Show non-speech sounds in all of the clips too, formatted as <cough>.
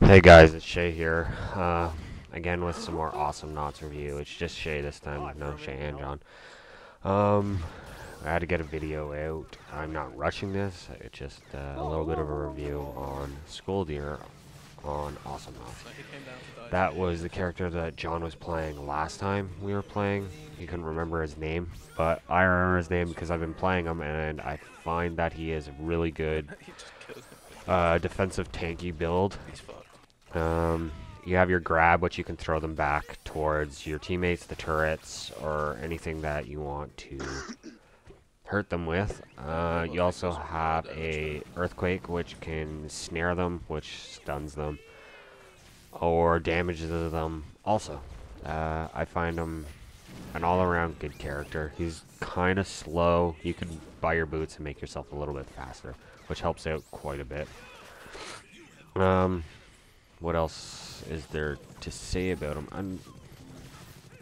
Hey guys, it's Shay here. Uh, again with some more Awesomenauts review. It's just Shay this time, no Shay and John. Um, I had to get a video out. I'm not rushing this. It's just uh, a little bit of a review on Skolldir on Awesomenauts. That was the character that John was playing last time we were playing. He couldn't remember his name, but I remember his name because I've been playing him, and I find that he is really good <laughs> uh, defensive tanky build. Um, you have your grab, which you can throw them back towards your teammates, the turrets, or anything that you want to hurt them with. Uh, you also have a earthquake, which can snare them, which stuns them, or damages them. Also, uh, I find him an all-around good character. He's kind of slow. You can buy your boots and make yourself a little bit faster, which helps out quite a bit. Um, what else is there to say about him? I'm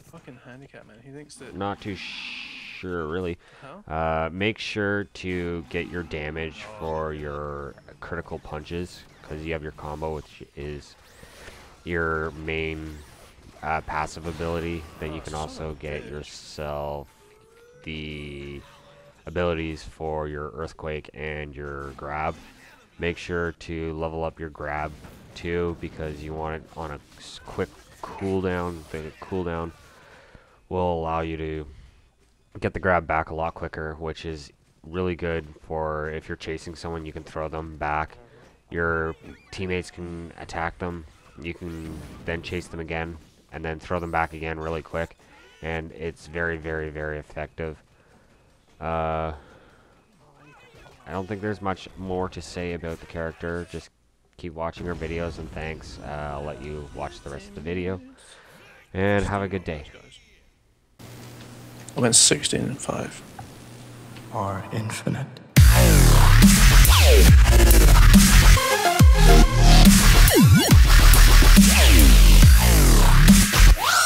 Fucking handicap man. He thinks that. not too sure, really. Uh, make sure to get your damage for your critical punches, because you have your combo, which is your main uh, passive ability. Then you can also get yourself the abilities for your earthquake and your grab. Make sure to level up your grab too, because you want it on a quick cooldown. The cooldown will allow you to get the grab back a lot quicker, which is really good for if you're chasing someone, you can throw them back. Your teammates can attack them. You can then chase them again and then throw them back again really quick. And it's very, very, very effective. Uh, I don't think there's much more to say about the character. Just keep watching our videos, and thanks. Uh, I'll let you watch the rest of the video. And have a good day. I went 16 and 5. Are infinite.